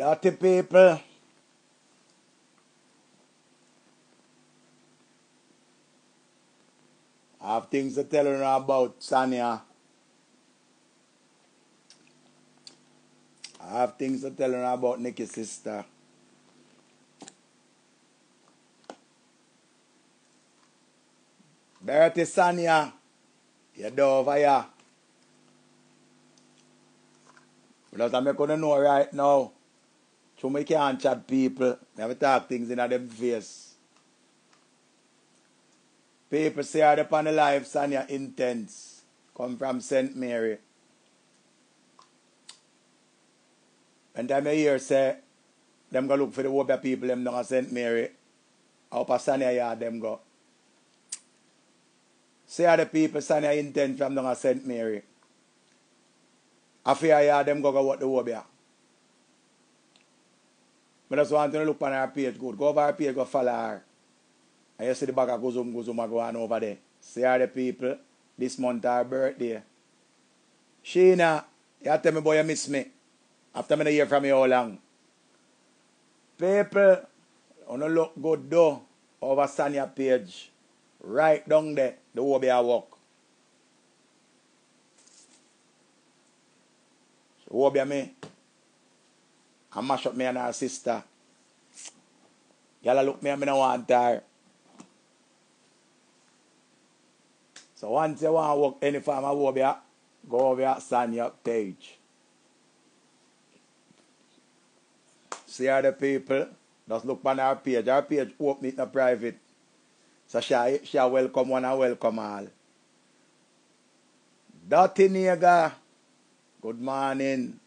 Dirty people. I have things to tell you about Sanya. I have things to tell you about Nikki's sister. Dirty Sanya. You do over here. Because I'm going to know right now. So me can't chat people. Never talk things in them face. People say are upon the life, Sanya intense. Come from St. Mary. When time I hear say, them go look for the Wobia people, them down at St. Mary. Up a Sanya yard, them go. Say are the people Sanya intense from down at St. Mary. I fear yard, them go go what the Wobia. I just want to look on her page good. Go over her page, go follow her. And you see the bag of guzum guzum go on over there. See her the people. This month her birthday. Sheena, you tell me boy you miss me. After me hear from you how long. People, wanna look good though. Over Sanya page. Right down there. The will be a walk. So be me. I mash up me and her sister. Y'all look me and me no want her. So once you want to work any farm over here, go over here, sign your page. See how the people, just look on our page. Our page open it in private. So she, she welcome one and welcome all. Dirty nigga, good morning.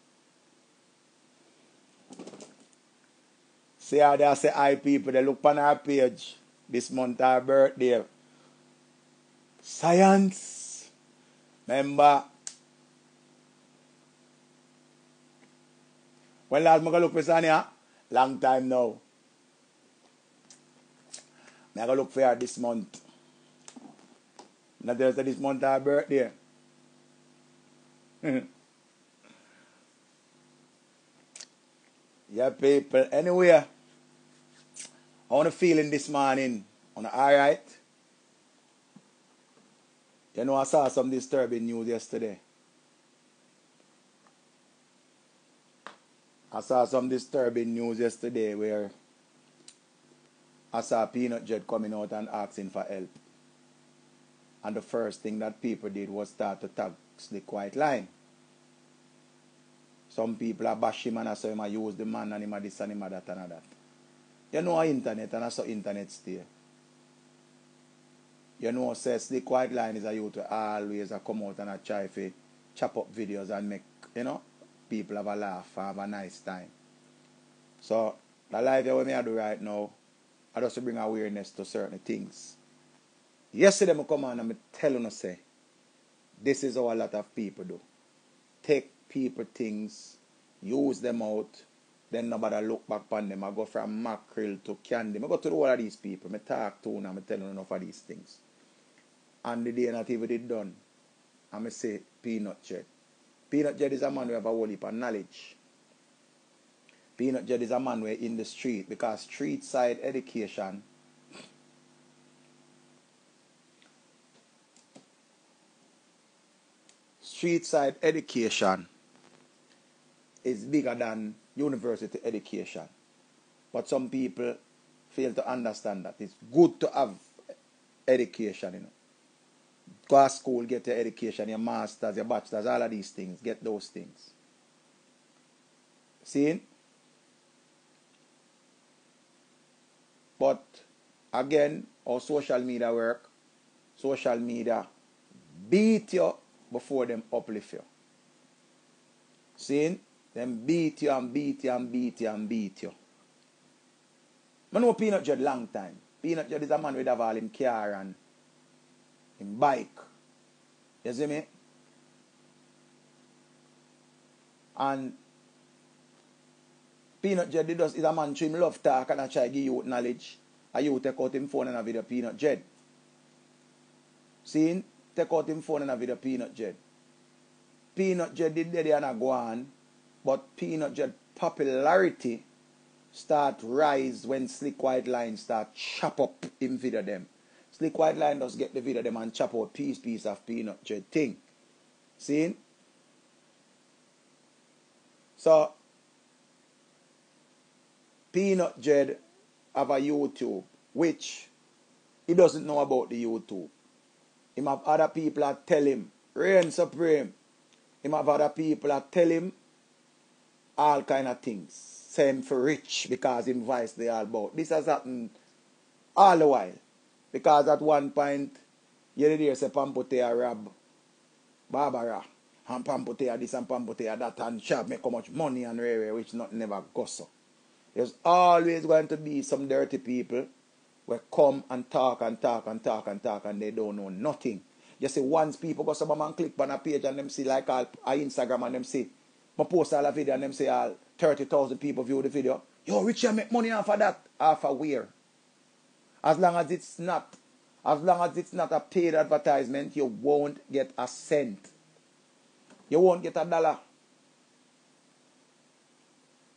See how they say hi people, they look on our page. This month our birthday. Science. Remember. When last I look for Sanya? Long time now. I go look for her this month. Not just this month our birthday. yeah, people. Anyway. I want to feeling this morning. On the alright. You know, I saw some disturbing news yesterday. I saw some disturbing news yesterday where I saw Peanut Dread coming out and asking for help. And the first thing that people did was start to tag the quiet line. Some people are bash him and I saw him I use the man and him this and him that and that. You know internet and I saw internet stay. You know, says the quiet line is a youth to always a come out and a try to chop up videos and make, you know, people have a laugh have a nice time. So, the life that I do right now, I just bring awareness to certain things. Yesterday I come on and I tell you, say, this is how a lot of people do. Take people things, use them out, then nobody look back on them. I go from mackerel to candy. I go to all of these people. I talk to them. I tell them enough of these things. And the day not even did done, I say Peanut Dread. Peanut Dread is a man who have a whole heap of knowledge. Peanut Dread is a man who in the street because street side education street side education is bigger than university education. But some people fail to understand that. It's good to have education, you know. Go to school, get your education, your masters, your bachelors, all of these things. Get those things. See? But again, our social media work, social media beat you before them uplift you. See? Them beat you and beat you and beat you and beat you. I know Peanut Dread long time. Peanut Dread is a man with have all him car and him bike. You see me? And Peanut Dread is a man to him love talk and I try give you knowledge. And you take out him phone and a video Peanut Dread. See? Take out him phone and a video Peanut Dread. Peanut Dread did there and I go on But Peanut Dread popularity start rise when Slick White Line start chop up in video them. Slick White Line does get the video them and chop out piece piece of Peanut Dread thing. See? So Peanut Dread have a YouTube, which he doesn't know about the YouTube. Him have other people that tell him, reign supreme. Him have other people that tell him all kind of things. Same for rich because him vice they all about. This has happened all the while. Because at one point, you did hear say Pampotea rob Barbara. And Pampotea this and Pampotea that and shop make how much money and rare which not never go so. There's always going to be some dirty people who come and talk and talk and talk and talk and they don't know nothing. You see, once people go some and click on a page and them see like all, Instagram and them see, I post all the video and them say all 30,000 people view the video. Yo, Richard make money off of that. Off of where? As long as it's not, as long as it's not a paid advertisement, you won't get a cent. You won't get a dollar.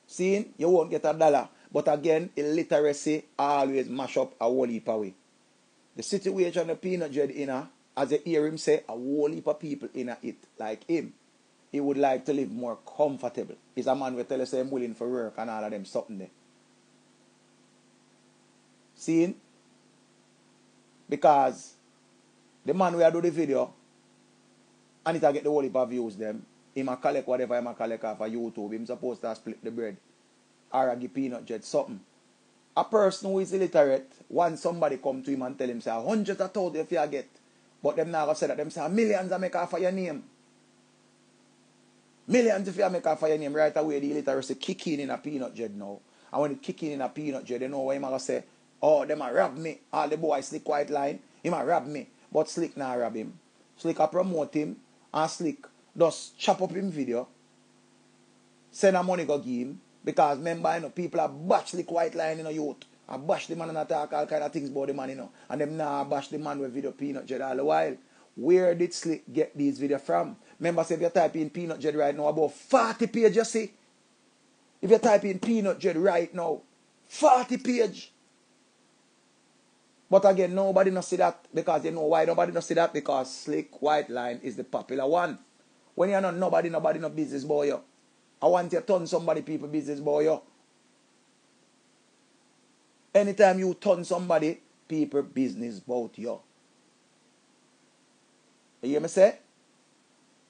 Seeing, you won't get a dollar. But again, illiteracy always mash up a whole heap away. The situation the peanut dread in her, as you hear him say, a whole heap of people in it like him. He would like to live more comfortable. He's a man who tell us I'm willing for work and all of them something there. Seeing? Because the man who do the video and it get the whole heap of views them, he might collect whatever he might collect off of YouTube. Him supposed to split the bread. Or give peanut dread something. A person who is illiterate, once somebody come to him and tell him, say, hundreds of thousands if you get. But them now say that them say millions I make off of your name. Millions if you make of your name right away, the illiteracy kick in in a peanut dread now. And when it kick in in a peanut dread, they know what him gonna say, oh, them a rob me. All the boys slick white line, him a rob me. But Slick now rob him. Slick a promote him, and Slick just chop up him video, send a money go give him, because remember, you know, people are bash the white line, you know, youth. I bash the man and attack all kind of things about the man, you know. And them now bash the man with video peanut dread all the while. Where did Slick get these video from? Remember, say if you type in peanut jelly right now, about 40 page, you see? If you type in peanut jelly right now, 40 page. But again, nobody not see that because you know why nobody not see that because Slick White Line is the popular one. When you're not nobody, nobody no business boy. Yo. I want you to turn somebody people business boy. Yo. Anytime you turn somebody, people business about you. You hear me say?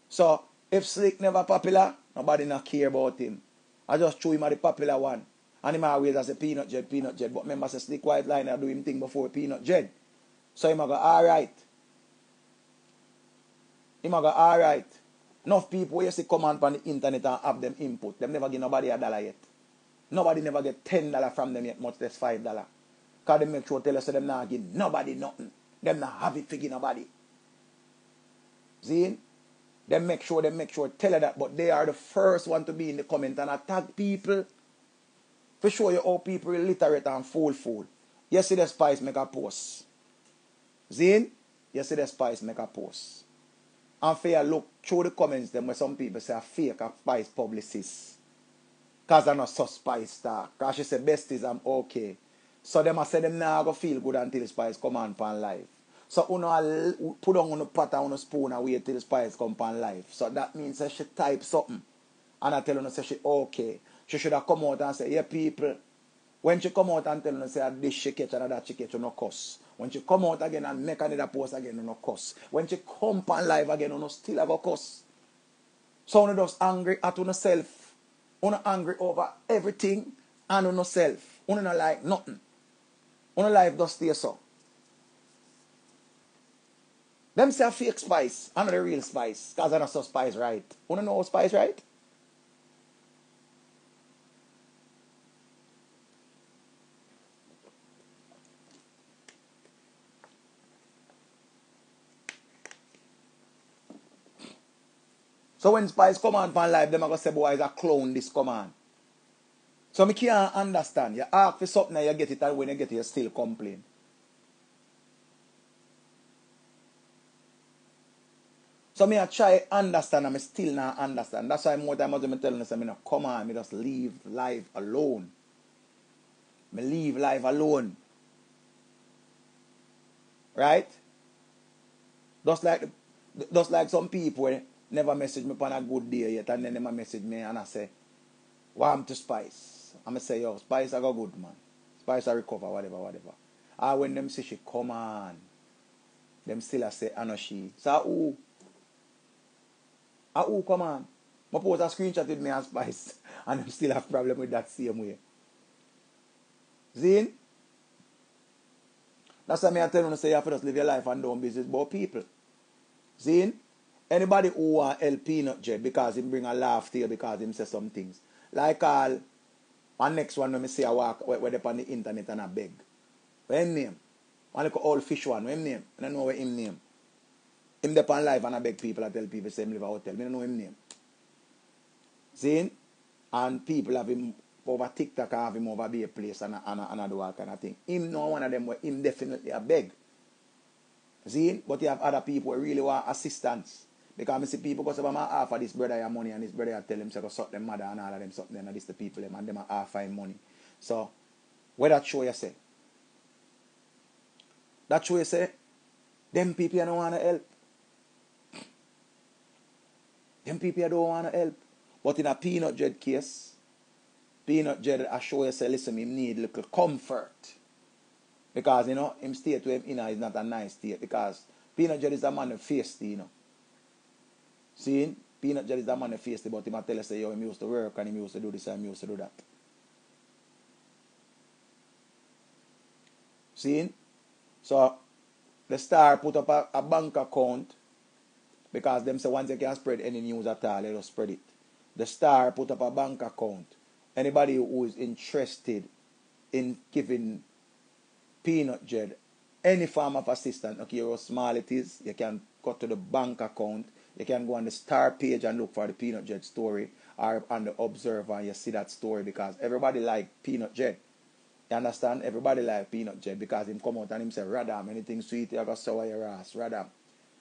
So, if Slick never popular, nobody not care about him. I just show him the popular one. And him always as a peanut dread, peanut dread. But remember, say Slick White Line, I do him thing before peanut dread. So him go, alright. Him go, alright. Enough people you see come on the internet and have them input. Them never give nobody a dollar yet. Nobody never get ten dollar from them yet, much less five dollar. Cause they make sure tell us them not give nobody nothing. Them not have it figure nobody. See? They make sure, they make sure tell you that, but they are the first one to be in the comment and attack people. For show you how people illiterate and fool fool. The spies make a post. Zine, you see the spies make a post. And for you look through the comments them where some people say fake a spice publicist. Cause I'm not so spice star. Cause she say besties I'm okay. So them I say them now go feel good until spice come on pan live. So uno put on the pot and on the spoon and wait till the spice come on. So that means that she type something. And I tell her say she okay. She should have come out and say, yeah people. When she come out and tell her say ah, this she catch and that she catch, no cuss. When she come out again and make another post again, no cuss. When she come on live again, no still have a cuss. So uno just angry at uno self. Uno angry over everything and uno self. Uno not like nothing. Uno life just stay so. Them say a fake spice, I know the real spice, because I know so spice right. Uno know spice right? So when spice come on pan live, them are to say, boy, is a clown this come on. So me can't understand. You ask for something and you get it and when you get it, you still complain. So me I try understand and I still not understand. That's why more time I was telling us, I mean, come on, me just leave life alone. Me leave life alone. Right? Just like just like some people eh, never message me on a good day yet and then they message me and I say, Warm to Spice. I'm going say, yo, Spice I go good man. Spice I recover, whatever, whatever. And when them say she come on, them still I say I know she. So who Ah, who come on? My post a screenshot me and Spice and them still have problem with that same way. Zine? That's why I tell you say you have to just live your life and don't business about people. Zine? Anybody who want help Peanut Dread because him bring a laugh to you because him say some things. Like all, my next one when me see a walk where, where they on the internet and I beg. What him name? One little old fish one. What him name? I don't know what him name. Him dey on live and I beg people, I tell people say him live a hotel. Me don't know him name. See? And people have him over TikTok have him over be a place and, and, and, and do all kind of thing. Him no one of them where him definitely a beg. See? But you have other people who really want assistance. Because I see people go say, I'm offer this brother your money and this brother tell him say go suck them mother and all of them something and this the people them and them are offer him money. So where that show you say? That show you say, them people you don't want to help. Them people don't want to help. But in a peanut dread case, peanut dread I show you say, listen, him need a little comfort. Because, you know, him state to him know, is not a nice state. Because peanut dread is a man of face, you know. See? Peanut Dread is a man of face, but him I tell you say, yo, him used to work and him used to do this and him used to do that. See? So, the star put up a, a bank account because them say once you can spread any news at all, they just spread it. The Star put up a bank account. Anybody who is interested in giving Peanut Dread any form of assistance, okay, how small it is, you can go to the bank account. You can go on the Star page and look for the Peanut Dread story or on the Observer and you see that story because everybody like Peanut Dread. You understand? Everybody like Peanut Dread because him come out and him say, Radam, anything sweet, you got sour your ass, Radam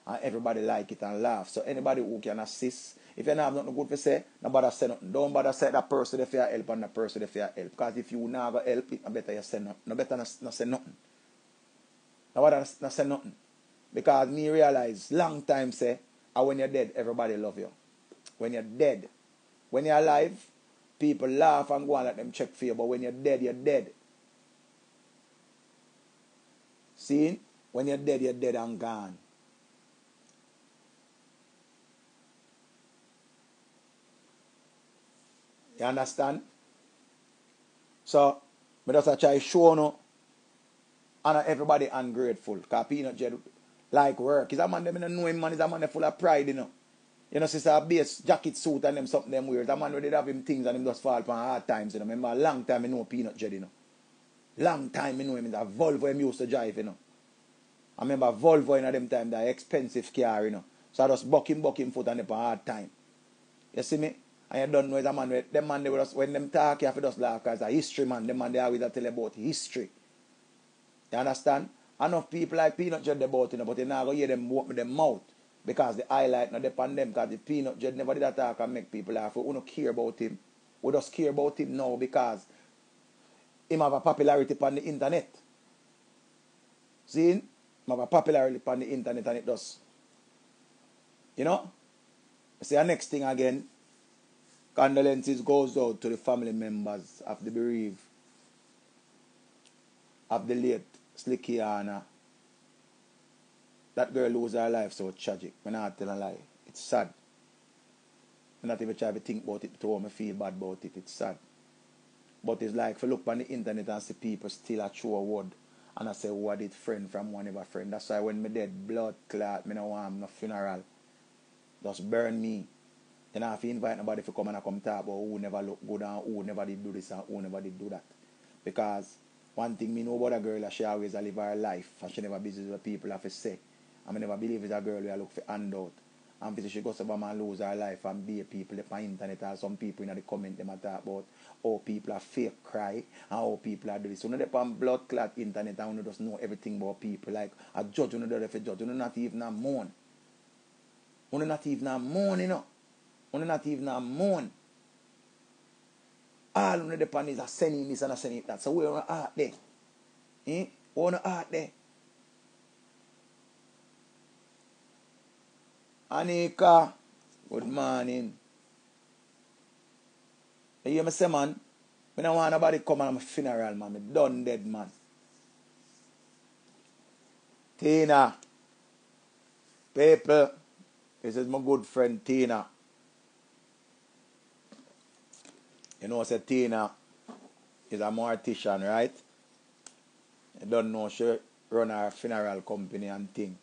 and everybody like it and laugh. So anybody who can assist, if you don't have nothing good to say, nobody say nothing. Don't bother say that person if you help and that person if you help. Because if you never help, it no better you say nothing. No better not, not say nothing. Nobody not, not say nothing. Because me realize long time say, and when you're dead, everybody love you. When you're dead. When you're alive, people laugh and go and let them check for you. But when you're dead, you're dead. See? When you're dead, you're dead and gone. You understand? So, me just try show no and everybody ungrateful. Because Peanut Dread like work. He's a man them know him man is a man full of pride, you know. You know, sister a base jacket suit and them something them weird. A man where they have him things and him just fall upon hard times, you know. Remember a long time I know Peanut Dread, you know. Long time I know him in that Volvo him used to drive, you know. I remember Volvo in them time, that expensive car, you know. So I just buck him, buck him foot and upon hard time. You see me? And you don't know a man, them man, they just, when them talk, you have to just laugh because a history man, them man, they always tell about history. You understand? Enough people like Peanut Dread about it, but you now go hear them open them mouth because the highlight not depend them because the Peanut Dread never did that talk and make people laugh. We don't care about him. We just care about him now because him have a popularity on the internet. See? Him have a popularity on the internet and it does. You know? See, the next thing again, Condolences goes out to the family members of the bereaved of the late Slickiana. That girl lose her life so tragic. I'm not telling a lie. It's sad. I'm not even trying to think about it to me feel bad about it. It's sad. But it's like if you look on the internet and see people still a true word and I say what did friend from one of a friend. That's why when me dead blood clot, me no want no funeral. Just burn me. You know, if you invite nobody to come and come talk about who never look good and who never did do this and who never did do that. Because one thing me know about a girl she always live her life and she never busy with people have to say. I never believe it's a girl who look for handout. And if she goes about and lose her life and be a people on the internet or some people in the comment them talk about how people are fake cry and how people are do this. So you know on blood clot internet and you just know everything about people. Like a judge you know the judge, you know not even a moan. Only not even a moon, you know. Only not even a moon. All the depend is a sending this and a sending that. So we're on art there. Eh? We're on art there. Anika, good morning. You hear me say, man? I don't want nobody come on my funeral, man. Me done dead, man. Tina. People. This is my good friend Tina. You know, say Tina is a mortician, right? You don't know she run her funeral company and thing.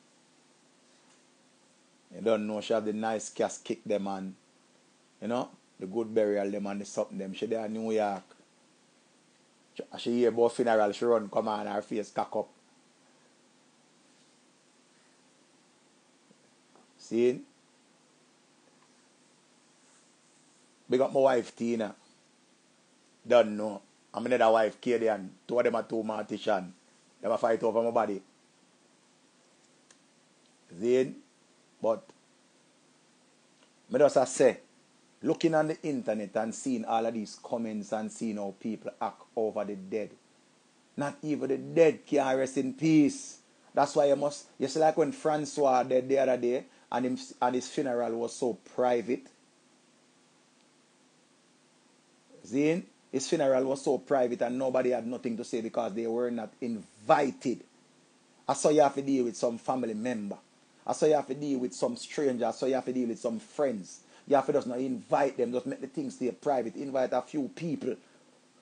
You don't know she have the nice casket them and, you know, the good burial them and the something them. She there in New York. She, she hear about funeral, she run come on her face cock up. See? Big up my wife Tina. Don't know. I'm another wife, Kadian. Two of them are two mortician. Them a fight over my body. Then, but me just say, looking on the internet and seeing all of these comments and seeing how people act over the dead. Not even the dead can rest in peace. That's why you must, you see like when Francois died the other day and, him, and his funeral was so private. Zane, his funeral was so private and nobody had nothing to say because they were not invited. I saw you have to deal with some family member. I saw you have to deal with some stranger. I saw you have to deal with some friends. You have to just not invite them. Just make the thing stay private. Invite a few people.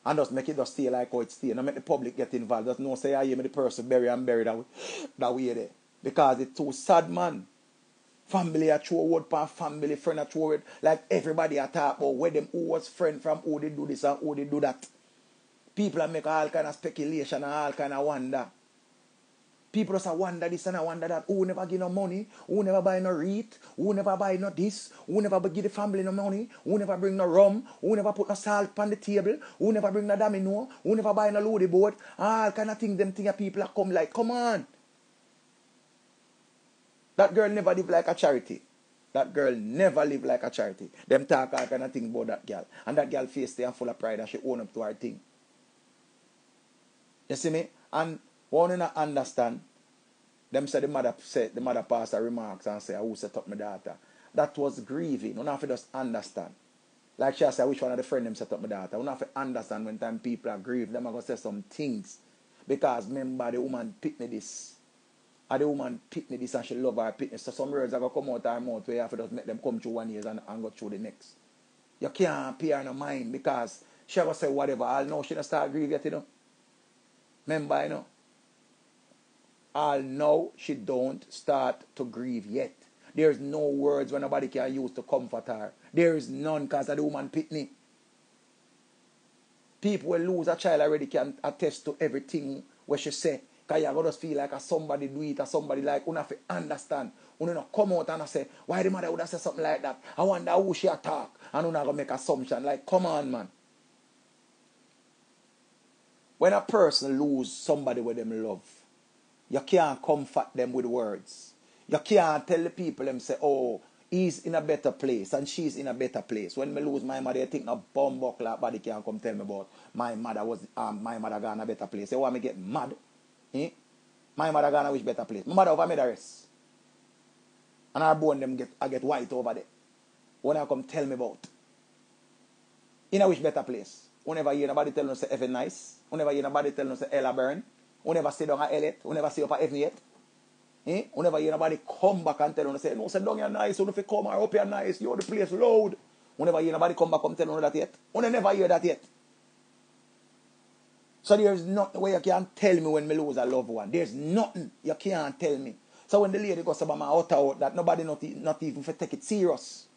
And just make it just stay like how it stay. Not make the public get involved. Just no say ah, I hear me the person bury and bury that way, that way there. Because it's too sad, man. Family a throw word pan family, friend a throw. Like everybody a talk about where them who was friend from, who they do this and who they do that. People are make all kind of speculation and all kind of wonder. People just wonder this and a wonder that. Who never give no money? Who never buy no wreath? Who never buy no this? Who never give the family no money? Who never bring no rum? Who never put no salt on the table? Who never bring no domino? Who never buy no loady board? All kind of things them thing people are come like, come on. That girl never live like a charity. That girl never live like a charity. Them talk all kind of thing about that girl. And that girl face stay full of pride and she own up to her thing. You see me? And one not understand, them say the mother said the mother passed her remarks and say, who set up my daughter. That was grieving. You have to just understand. Like she said, which one of the friend them set up my daughter. You have to understand when time people are grieved, them are gonna say some things. Because remember the woman picked me this. And the woman picked me this and she love her pickness. So some words are gonna come out her mouth where you have to just make them come through one ears and, and go through the next. You can't pay her no mind because she ever say whatever. I'll know she don't start grieve yet, you know. Remember, you know. I'll know she don't start to grieve yet. There's no words when nobody can use to comfort her. There is none because of the woman pitney. People will lose a child already can attest to everything what she say. Because you just feel like a somebody do it or somebody like, you have to understand. You know, come out and say, why the mother would have said something like that? I wonder who she attack. And you not going to make assumption. Like, come on, man. When a person lose somebody with them love, you can't comfort them with words. You can't tell the people them say, oh, he's in a better place and she's in a better place. When me lose my mother, I think a bomb buckler body can't come tell me about my mother was um, my mother gone a better place. They want me get mad. Eh? My mother gone a which better place. My mother over me the rest. And her bone them get I get white over there. When I come tell me about. In a which better place. Whenever you nobody tell say Evan nice. Whenever you nobody tell me say Ella burn. Who never sit down at Elliot? Who never sit up at Evan yet? Eh? Who never hear nobody come back and tell you, say, no, sit down you're nice, you come or up you're nice, you're the place loud. Who never hear nobody come back and tell you that yet? Who never hear that yet? So there's nothing where you can't tell me when me lose a loved one. There's nothing you can't tell me. So when the lady goes about my out out that nobody not, not even for take it serious.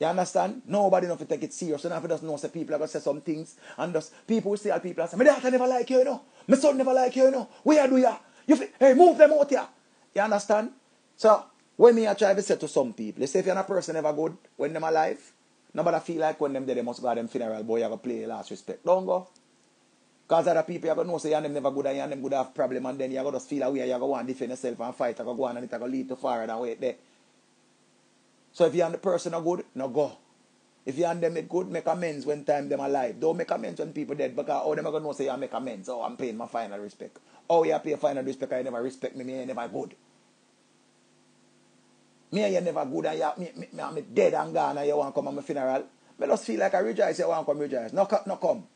You understand? Nobody not to take it serious. Enough doesn't know say people are gonna say some things and just people will see all people and say, My daughter never like you, you know. My son never like you, you know. Where do you? You feel, hey, move them out here. You understand? So when me I try to say to some people, they say if you're not a person never good when them alive, nobody feel like when them dead they must go to them funeral, boy, you gotta play last respect. Don't go. Because other people are going to know say and them never good and you and them good have problem and then you're going to feel away and you're going to want to defend yourself and fight and go on and going to lead to fire and wait there. So if you and the person are good, no go. If you and them it good, make amends when time them alive. Don't make amends when people dead because all them are going to know say you make amends. Oh, I'm paying my final respect. Oh, you pay final respect, I never respect me, me I never good. Me and you never good and you, me, me, me, dead and gone and you want to come on my funeral. Me just feel like I rejoice, you want to come rejoice. No, no come.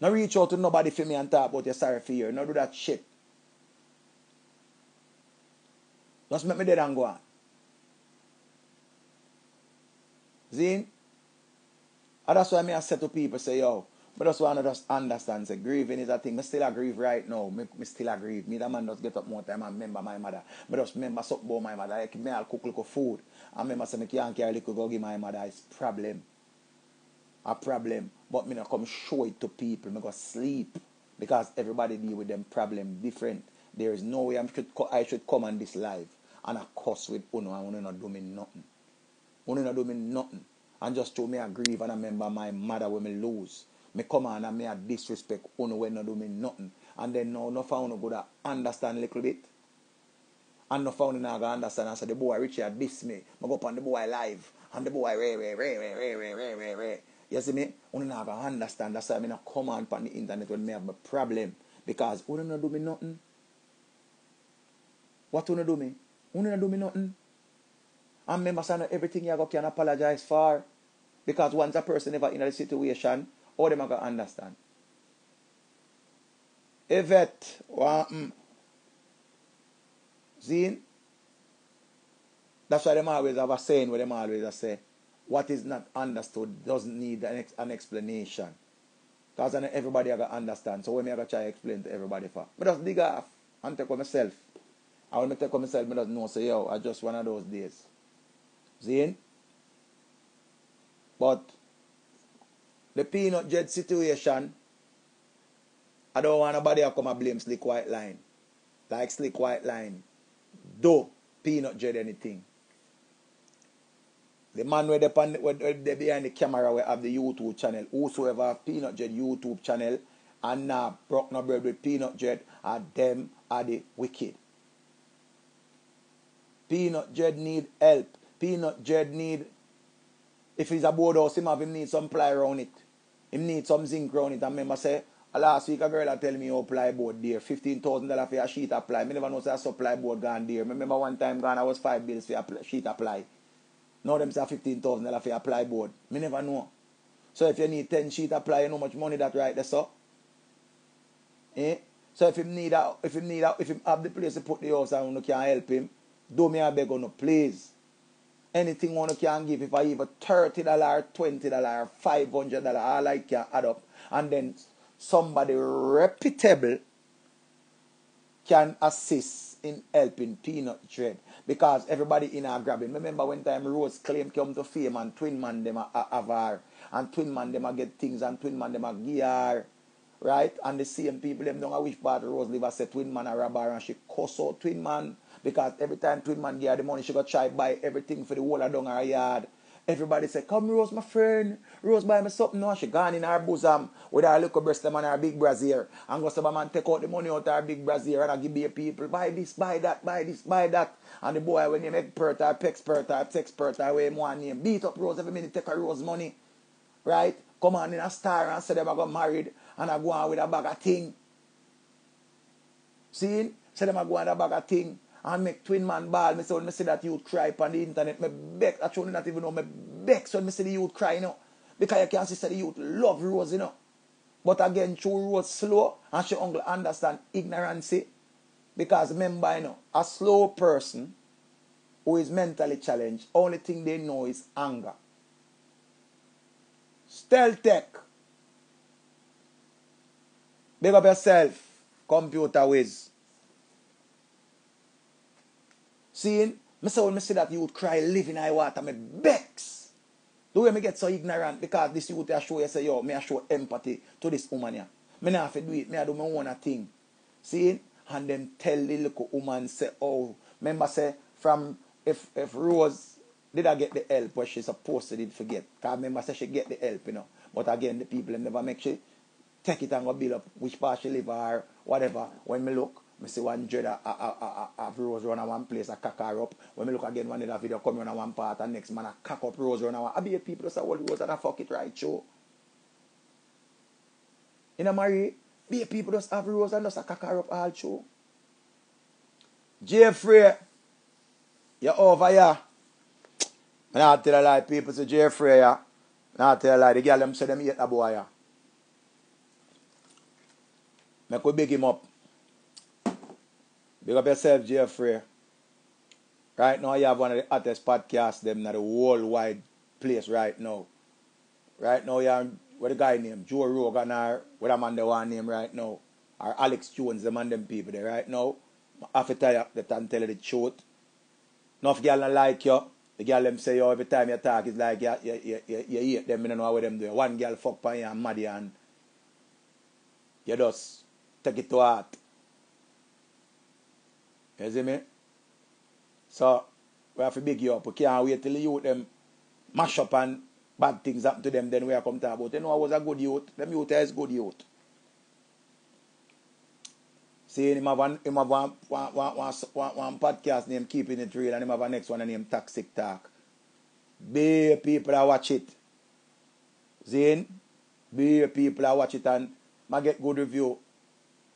No reach out to nobody for me and talk about you're sorry for you. No do that shit. Just make me dead and go on. See? And ah, that's why me I say to people, say, yo, but just want to just understand, say, grieving is a thing. Me still a grieve right now. Me, me still a grieve. Me, the man just get up more time and remember my mother. Me just remember something about my mother. Like, me I'll cook little food. And remember say, me can't carry little go give my mother. It's problem. A problem. But me not come show it to people. Me go sleep. Because everybody deal with them problem different. There is no way I should, I should come on this live and I cuss with Uno and Uno not do me nothing. Uno not do me nothing. And just to me I grieve and I remember my mother when me lose. Me come on and me a disrespect Uno when not do me nothing. And then now no found go to understand a little bit. And no found now go understand and say the boy Richard diss me. I go up on the boy live. And the boy ray ray ray ray ray ray ray ray ray. You see me? Uno now go understand. That's why I mean come on on the internet when me have a problem. Because Uno not do me nothing. What Uno do me? Uno not do me nothing. And remember, son, everything you go can apologize for. Because once a person ever in a situation, all them are going to understand. What mm, See? That's why them always have a saying where them always say, what is not understood doesn't need an, ex- an explanation. Because everybody going to understand. So when me I to try to explain to everybody for. But just dig off and take on myself. I want to take on myself, I just know, say, yo, I just one of those days. See? But the peanut dread situation, I don't want nobody to come and blame Slick White Line. Like Slick White Line. Do peanut dread anything. The man where they, behind the camera we have the YouTube channel. Whosoever have Peanut Dread YouTube channel and now broke no bread with Peanut Dread are them are the wicked. Peanut Dread need help. Peanut Dread need if he's a house, him have him need some ply around it. Him need some zinc it. And remember say last week a girl a tell me how ply board there. Fifteen thousand dollar for a sheet of ply. Me never know say a supply board gone there. Remember one time gone I was five bills for a sheet of ply. Now them say fifteen thousand dollar for a ply board. Me never know. So if you need ten sheet of ply, you know much money that right there, so. Eh? So if him need a, if him need a, if him have the place to put the house and you can help him, do me a beg on no please. Anything one can give, if I give a thirty dollar, twenty dollar, five hundred dollar, all I can add up, and then somebody reputable can assist in helping Peanut Dread because everybody in our grabbing. Remember when time Rose claim come to fame and Twin Man them a have her and Twin Man them a get things and Twin Man them a gear. Right? And the same people them don't wish part Rose live say Twin Man a robber and she cuss out Twin Man because every time Twin Man get the money, she got try buy everything for the whole down her yard. Everybody say, come Rose, my friend. Rose buy me something now. She gone in her bosom with her little breast and her big brazier. And go some man take out the money out her big brazier and I give the people, buy this, buy that, buy this, buy that. And the boy when you make or pexpert or sexpert or way one name, beat up Rose every minute, take her Rose money. Right? Come on in a star and say them I got married and I go on with a bag of thing. See? Say them I go on with a bag of thing and make twin man ball. Me say when me see that youth cry on the internet, me beg. Actually, not even know me beg. So when me see the youth cry, you because you can see say the youth love Rose, you know. But again, true Rose slow, and she only understand ignorance. Because remember, you know, a slow person who is mentally challenged, only thing they know is anger. Stealth tech. Big up yourself, computer whiz. Seeing, me say when me see that youth cry live in water, me bex. The way me get so ignorant because this youth I show you say, yo, me I show empathy to this woman here. Me not have to do it, me I do my own thing. Seeing, And then tell the little woman say, oh, remember say, from if if Rose did I get the help where she supposed to did forget. Because remember say she get the help, you know. But again, the people never make she take it and go build up which part she live or whatever. When me look, me see one dread a, a, a, a, a rose run a one place, a cock her up. When me look again, one other video come a one part, and next man a cock up rose run a one. I be people just a hold rose and a fuck it right show. In a marry, be people just have rose and just a cock her up all show. Jeffrey, you're over here. I not tell a lie, people say Jeffrey, yeah. Not tell a lie, the girl them say them hate a boy, yeah. Make we big him up. Big up yourself, Jeffrey. Right now, you have one of the hottest podcasts them in the worldwide place right now. Right now, you have what the guy named Joe Rogan or what a man they want name right now. Or Alex Jones, the man them people there right now. Tell you that and tell you the truth. Enough girl don't like you. The girl them say yo every time you talk it's like you, you, you, you, you hate them, you don't know what them do. One girl fuck on you and mad you and you just take it to heart. You see me? So, we have to big you up. We can't wait till the youth them mash up and bad things happen to them, then we are come talk about. You know I was a good youth. Them youth is good youth. See, him have one, him have one, one, one, one, one, one podcast named Keeping It Real and him have a next one named Toxic Talk. Be people that watch it. Zane, be people that watch it and I get good review.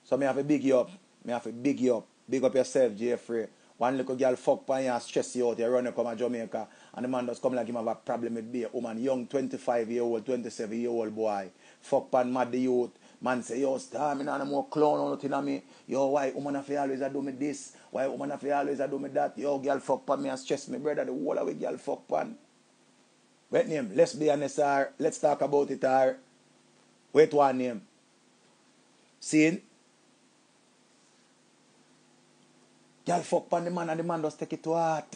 So me have to big you up. Me have to big you up. Big up yourself, Jeffrey. One little girl fuck pan you and stress you out. You run you come to Jamaica. And the man just come like him have a problem with be a woman. Young 25 year old, 27 year old boy. Fuck pan mad the youth. Man say, yo, star, me not no more clown or nothing on me. Yo, why woman have always do me this? Why woman have always do me that? Yo, girl fuck pan me and stress me, brother. The whole of girl fuck pan. Wait name, let's be honest, sir. Let's talk about it, sir. Wait one name. See? Girl fuck pan the man and the man just take it to heart.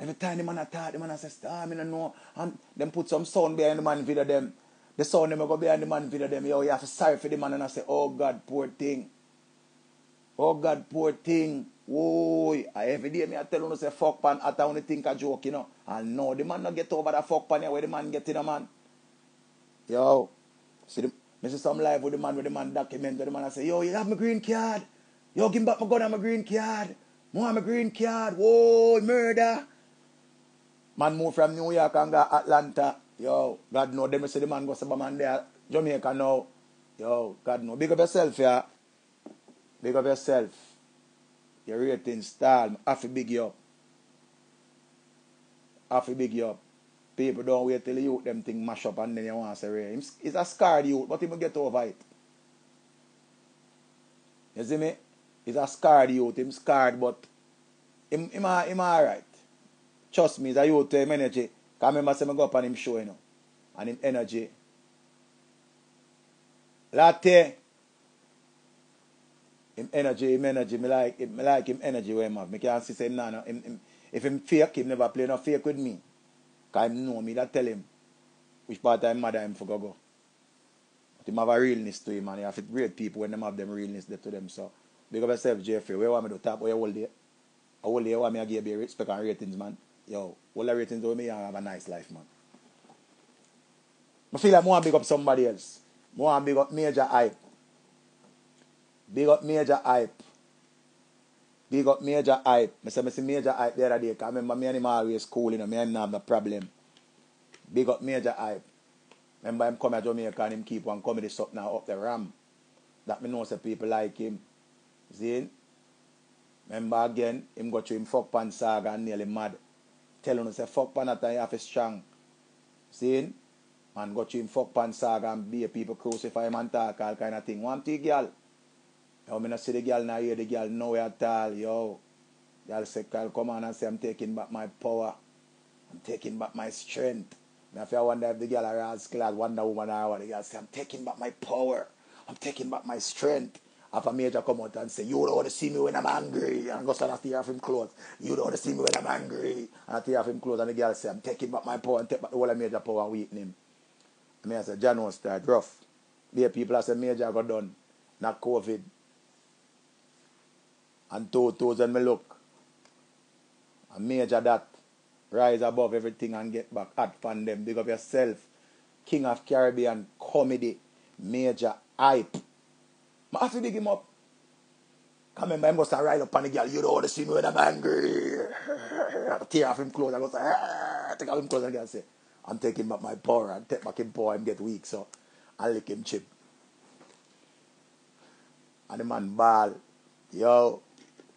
Every time the man attack, the man says, ah, me no know. And them put some sound behind the man video them. The sound them go behind the man video them. Yo, you have to sorry for the man and I say, oh God, poor thing. Oh God, poor thing. Whoa, every day me I tell you say fuck pan at only think a joke, you know. And no, the man not get over that fuck pan here where the man get in a man. Yo, see the, me see some live with the man with the man document where the man I say, yo, you have my green card. Yo, give me back my gun and my green card. More my green card. Whoa, murder. Man move from New York and go Atlanta. Yo, God know them say the man go to man there. Jamaica now. Yo, God know. Big up yourself, yeah. Big up yourself. Your rating style. Have to big you up. Have to big you up. People don't wait till youth them thing mash up and then you want to say, it's a scarred youth, but he will get over it. You see me? He's a scarred youth. Him scarred, but him, him, him alright. Trust me, he's a youth him energy. Because I remember saying I go up on him show, you know. And him energy. Latte. Him energy, him energy. Me like, him, me like him energy where him have. Me can't see say nah, no. Him, him, if him fake, him never play no fake with me. Because him know me that tell him which part of him mother him for go go. But him have a realness to him and he have to great people when them have them realness there to them. So big up yourself, Jeffrey. Where want me to tap where you hold there? I hold there want me to give you respect and ratings, man. Yo, all the ratings with me and have a nice life, man. I feel like I want to big up somebody else. I want to big up Majah Hype. Big up Majah Hype. Big up Majah Hype. I say I see Majah Hype the other day. Because I remember me and him always cool, you know. Me and him have no problem. Big up Majah Hype. Remember him come to Jamaica and him keep one comedy stuff now up the ram. That me know say people like him. See? Remember again, him go to him fuck pan saga and nearly mad. Tell him say fuck pan that time strong. See? Man go to him fuck pan saga and be a people crucify him and talk all kind of thing. One thing girl. Yo, me not see the girl now hear the girl know at all. Yo. Girl say, Kyle, come on and say I'm taking back my power. I'm taking back my strength. Now if you wonder if the girl are as Wonder Woman or what, the girl say, I'm taking back my power. I'm taking back my strength. If a major come out and say, you don't want to see me when I'm angry, and go stand and tear off him clothes. You don't want to see me when I'm angry, and I tear off him clothes, and the girl say, I'm taking back my power and take back the whole of major power and weaken him. I mean, I say, John was start rough. There people that say major got done, not COVID. And two thousand me look. And major that rise above everything and get back at from them. Big up yourself. King of Caribbean comedy. Majah hype. I have to big him up. I remember I must have ride up on the girl, you don't want to see me when I'm angry. I tear off him clothes, I say, ah, take off him clothes and the girl say, I'm taking back my power and take back him power and get weak, so I lick him chip. And the man ball, yo,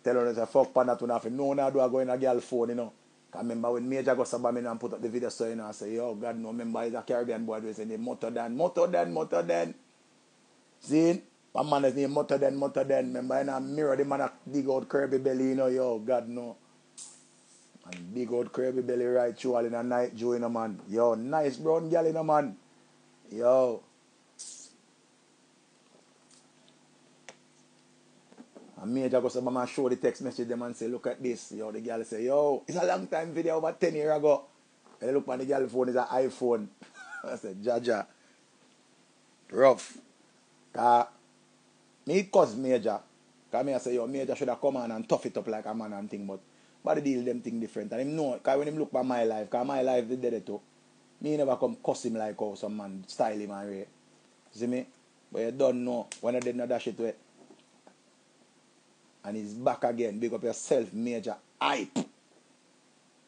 tell her say fuck pan that one off. No, now do I go in a girl phone, you know. Cause remember when Majah go somebody and put up the video so you know I say, yo, God no, remember he's a Caribbean boy, they say Motor Dan, Motor Dan, Motor Dan. See? My man is named Motor Dan, Motor Dan. Remember in a mirror, the man a big old Kirby belly, you know, yo, God no. And big old Kirby belly right through all in a night, Joe, you know, man. Yo, nice brown girl, you know, man. Yo. And Majah go some man show the text message them and say, look at this. Yo, the girl say, yo, it's a long time video over 10 years ago. And look on the girl phone, it's an iPhone. I said, Jaja. Rough. Cause me cause Majah. Cause me I say, yo, Majah should have come on and tough it up like a man and thing, but body deal them thing different. And him know, cause when him look at my life, cause my life is dead too. Me never come cuss him like how some man style him and rate. See me? But you don't know when I did not dash it it and he's back again. Big up yourself, Majah hype.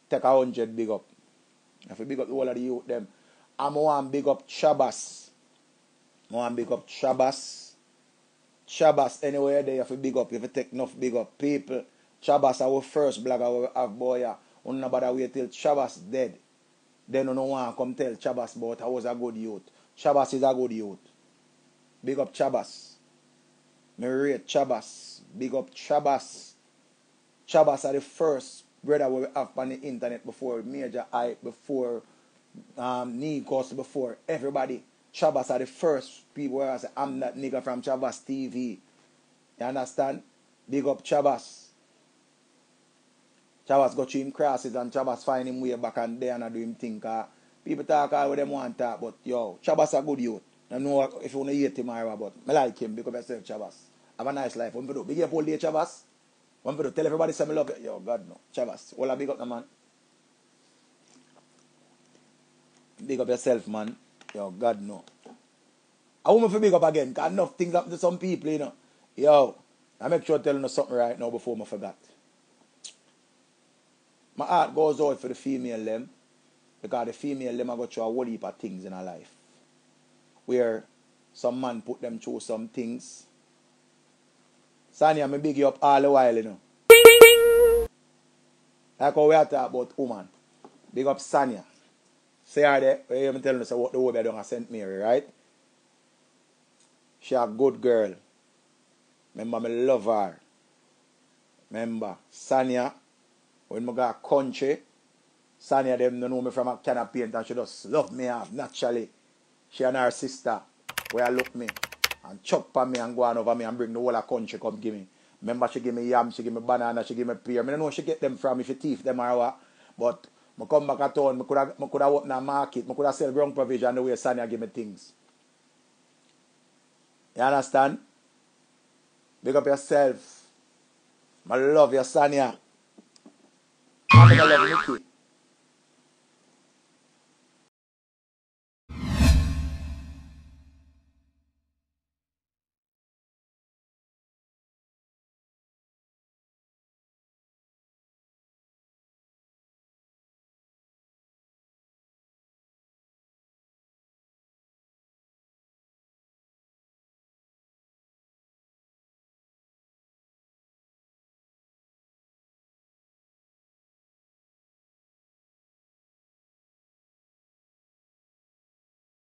Take a hundred big up. If you big up the whole of the youth them. I'm one big up Chabas. Want big up Chabas. Chabas anywhere there have you big up, you take enough big up people. Chabas our first blogger we have boy. On nobody wait till Chabas dead. Then you no want to come tell Chabas about I was a good youth. Chabas is a good youth. Big up Chabas. Me rate Chabas. Big up Chabas. Chabas are the first brother we have on the internet before Majah Hype, before um, Nikos, before everybody. Chabas are the first people where I say, I'm that nigga from Chabas TV. You understand? Big up Chabas. Chabas got through him crosses and Chabas find him way back and there and I do him think. Uh, people talk all what them want talk, but yo, Chabas a good youth. I know if you want to hate him or but I like him because I yourself, Chabas. Have a nice life. One do. Big up all day, Chavas. One do. Tell everybody some love. Yo, God no. Chavas. All a big up, the man. Big up yourself, man. Yo, God no. I want to big up again. Cause enough things happen to some people, you know. Yo, I make sure I tell you something right now before I forget. My heart goes out for the female them. Because the female them I go through a whole heap of things in her life. Where some man put them through some things Sanya, me big you up all the while, you know. Like how we are talking about woman. Big up Sanya. Say her there, you telling us what the woman done at St. Mary, right? She a good girl. Remember, me love her. Remember, Sanya, when I go country, Sanya them don't know me from a can of paint and she just love me off naturally. She and her sister, where look me and chop on me and go on over me and bring the whole of country come give me. Remember she give me yam, she give me banana, she give me pear. I don't know she get them from if you thief them or what. But I come back at town, I could have, I could have opened a market, I could have sell ground provision the way Sanya give me things. You understand? Big up yourself. I love you, Sanya. I love Nikki.